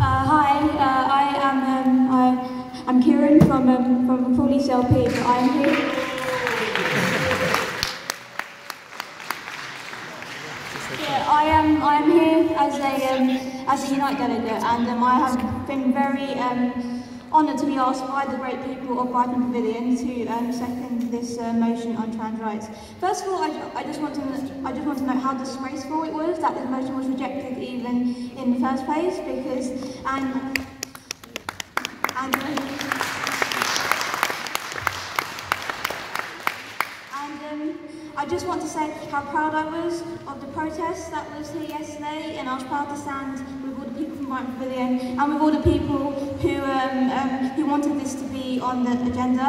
Uh, hi, uh, I am um, I, I'm Kiran from um, from Crawley CLP. But I am here. Yeah, I am I am here as a um, as a Unite delegate, and um, I have been very um, honoured to be asked by the great people of Brighton Pavilion to um, second this uh, motion on trans rights. First of all, I, I just want to I just want to note how disgraceful it was that this motion was rejected even in the first place, because and and. Um, um, I just want to say how proud I was of the protest that was here yesterday, and I was proud to stand with all the people from Brighton Pavilion and with all the people who wanted this to be on the agenda.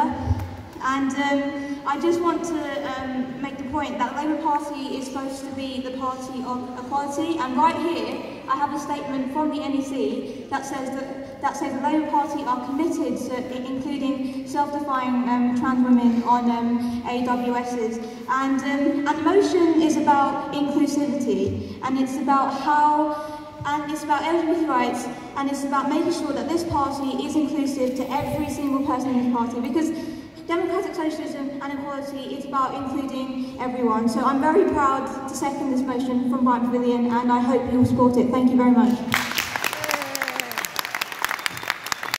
And um, I just want to um, make the point that Labour Party is supposed to be the party of equality, and right here I have a statement from the NEC that says that that says the Labour Party are committed to including self-defined um, trans women on um, AWSs. And, um, and the motion is about inclusivity, and it's about how and it's about LGBT rights, and it's about making sure that this party is inclusive to every single person in this party, because democratic socialism and equality is about including everyone. So I'm very proud to second this motion from Brighton Pavilion, and I hope you will support it. Thank you very much.